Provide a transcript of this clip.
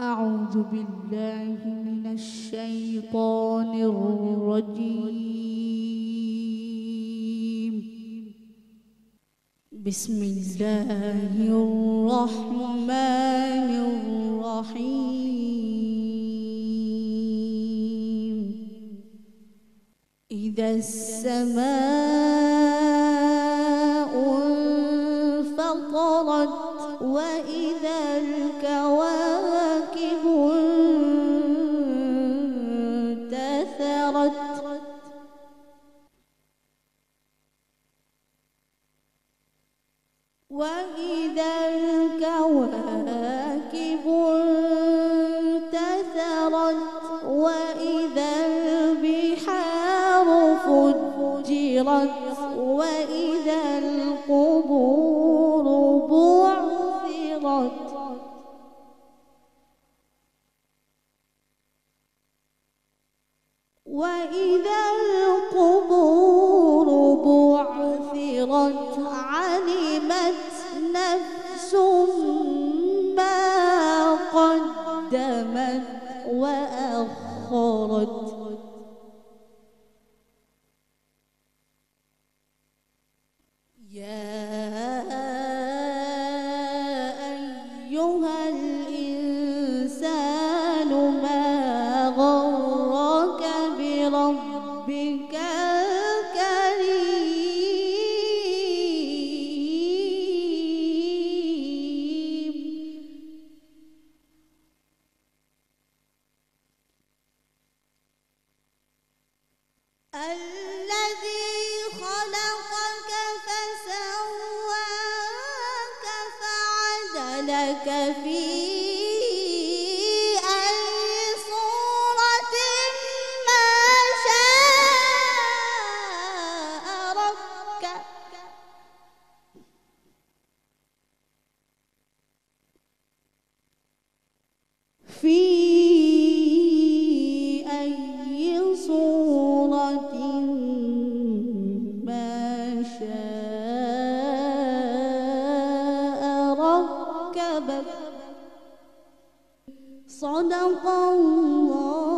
أعوذ بالله من الشيطان الرجيم. بسم الله الرحمن الرحيم. إذا السماء انفطرت وإذا الكواكب وإذا الكواكب انتثرت وإذا البحار فجرت وإذا القبور بعثرت وإذا وأخرت. يا الذي خلقك فسواك فعدلك في أي شاء ركبك. صدق الله.